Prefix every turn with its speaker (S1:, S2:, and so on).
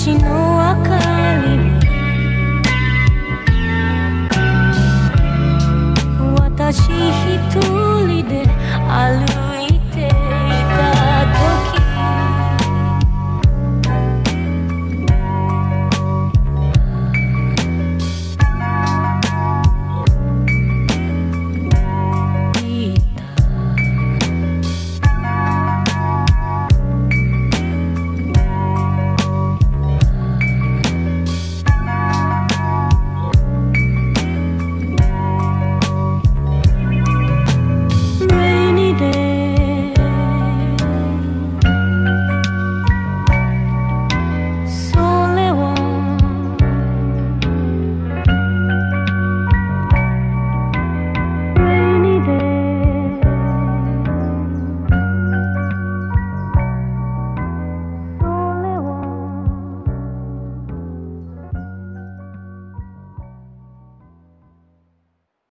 S1: she knows